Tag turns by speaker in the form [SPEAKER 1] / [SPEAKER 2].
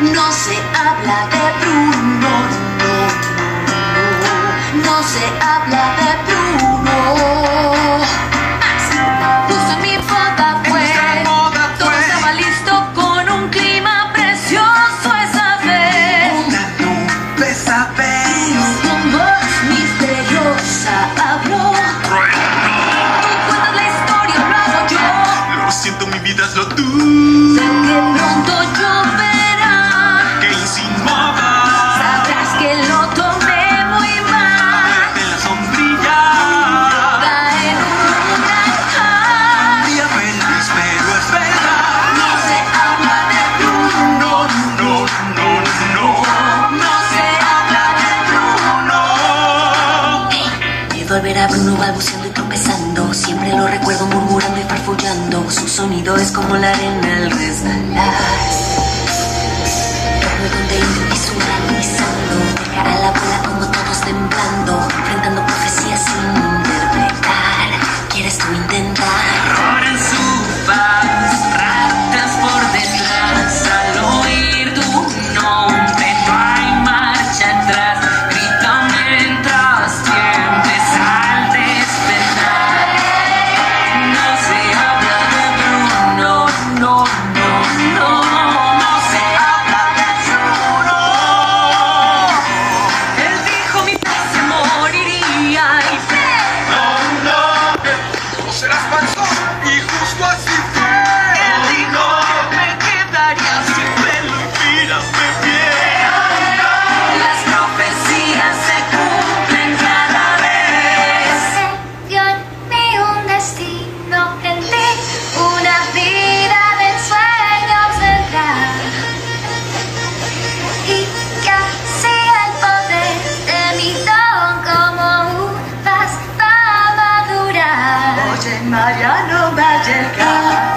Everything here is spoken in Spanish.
[SPEAKER 1] No se habla de Bruno, no, no, no. No se habla de Bruno. Se puso mi
[SPEAKER 2] fada,
[SPEAKER 1] fue.
[SPEAKER 2] Pues.
[SPEAKER 1] Todo
[SPEAKER 2] pues.
[SPEAKER 1] estaba listo con un clima precioso esa vez.
[SPEAKER 2] Una dupe esa vez.
[SPEAKER 1] Con voz misteriosa habló. Tú cuentas la historia, yo.
[SPEAKER 2] Lo siento, mi vida es lo
[SPEAKER 1] tuyo. uno
[SPEAKER 2] va
[SPEAKER 1] y tropezando. Siempre lo recuerdo murmurando y farfullando. Su sonido es como la arena al resbalar.
[SPEAKER 3] I
[SPEAKER 4] know magic.